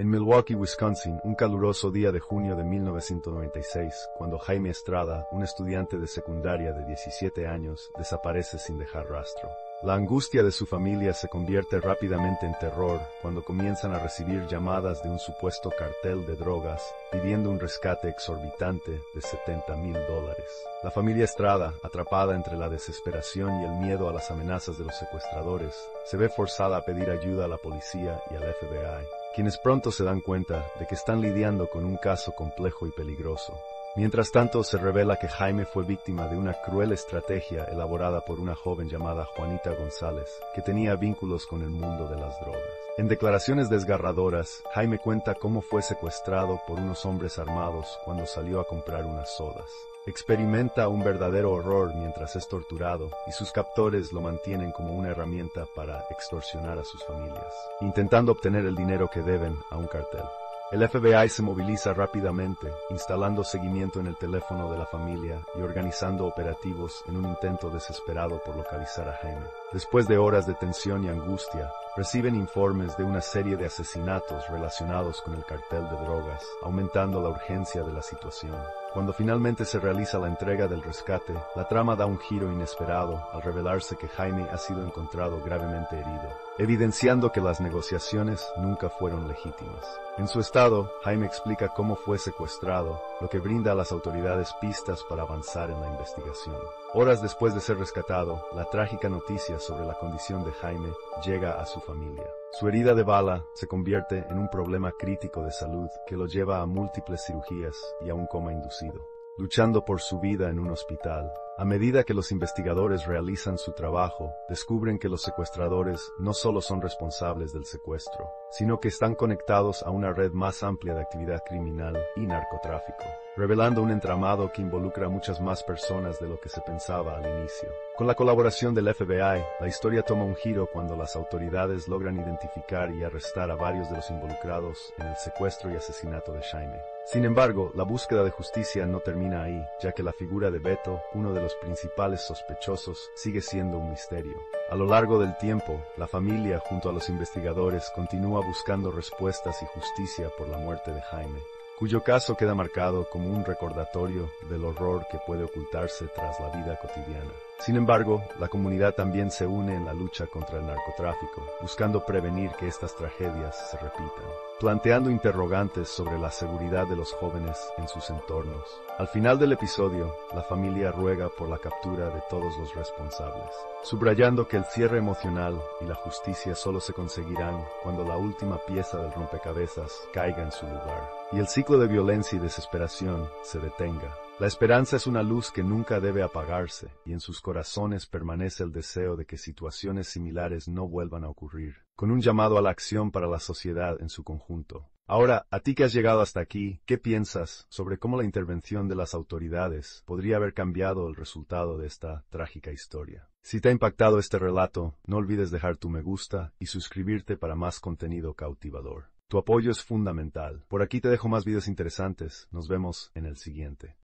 En Milwaukee, Wisconsin, un caluroso día de junio de 1996, cuando Jaime Estrada, un estudiante de secundaria de 17 años, desaparece sin dejar rastro. La angustia de su familia se convierte rápidamente en terror cuando comienzan a recibir llamadas de un supuesto cartel de drogas pidiendo un rescate exorbitante de 70 mil dólares. La familia Estrada, atrapada entre la desesperación y el miedo a las amenazas de los secuestradores, se ve forzada a pedir ayuda a la policía y al FBI, quienes pronto se dan cuenta de que están lidiando con un caso complejo y peligroso. Mientras tanto, se revela que Jaime fue víctima de una cruel estrategia elaborada por una joven llamada Juanita González, que tenía vínculos con el mundo de las drogas. En declaraciones desgarradoras, Jaime cuenta cómo fue secuestrado por unos hombres armados cuando salió a comprar unas sodas. Experimenta un verdadero horror mientras es torturado y sus captores lo mantienen como una herramienta para extorsionar a sus familias, intentando obtener el dinero que deben a un cartel. El FBI se moviliza rápidamente, instalando seguimiento en el teléfono de la familia y organizando operativos en un intento desesperado por localizar a Jaime. Después de horas de tensión y angustia, reciben informes de una serie de asesinatos relacionados con el cartel de drogas, aumentando la urgencia de la situación. Cuando finalmente se realiza la entrega del rescate, la trama da un giro inesperado al revelarse que Jaime ha sido encontrado gravemente herido, evidenciando que las negociaciones nunca fueron legítimas. En su estado, Jaime explica cómo fue secuestrado, lo que brinda a las autoridades pistas para avanzar en la investigación. Horas después de ser rescatado, la trágica noticia sobre la condición de Jaime llega a su familia. Su herida de bala se convierte en un problema crítico de salud que lo lleva a múltiples cirugías y a un coma inducido. Luchando por su vida en un hospital, a medida que los investigadores realizan su trabajo, descubren que los secuestradores no solo son responsables del secuestro, sino que están conectados a una red más amplia de actividad criminal y narcotráfico revelando un entramado que involucra a muchas más personas de lo que se pensaba al inicio. Con la colaboración del FBI, la historia toma un giro cuando las autoridades logran identificar y arrestar a varios de los involucrados en el secuestro y asesinato de Jaime. Sin embargo, la búsqueda de justicia no termina ahí, ya que la figura de Beto, uno de los principales sospechosos, sigue siendo un misterio. A lo largo del tiempo, la familia, junto a los investigadores, continúa buscando respuestas y justicia por la muerte de Jaime cuyo caso queda marcado como un recordatorio del horror que puede ocultarse tras la vida cotidiana. Sin embargo, la comunidad también se une en la lucha contra el narcotráfico, buscando prevenir que estas tragedias se repitan, planteando interrogantes sobre la seguridad de los jóvenes en sus entornos. Al final del episodio, la familia ruega por la captura de todos los responsables, subrayando que el cierre emocional y la justicia solo se conseguirán cuando la última pieza del rompecabezas caiga en su lugar y el de violencia y desesperación se detenga. La esperanza es una luz que nunca debe apagarse, y en sus corazones permanece el deseo de que situaciones similares no vuelvan a ocurrir, con un llamado a la acción para la sociedad en su conjunto. Ahora, a ti que has llegado hasta aquí, ¿qué piensas sobre cómo la intervención de las autoridades podría haber cambiado el resultado de esta trágica historia? Si te ha impactado este relato, no olvides dejar tu me gusta y suscribirte para más contenido cautivador. Tu apoyo es fundamental. Por aquí te dejo más videos interesantes. Nos vemos en el siguiente.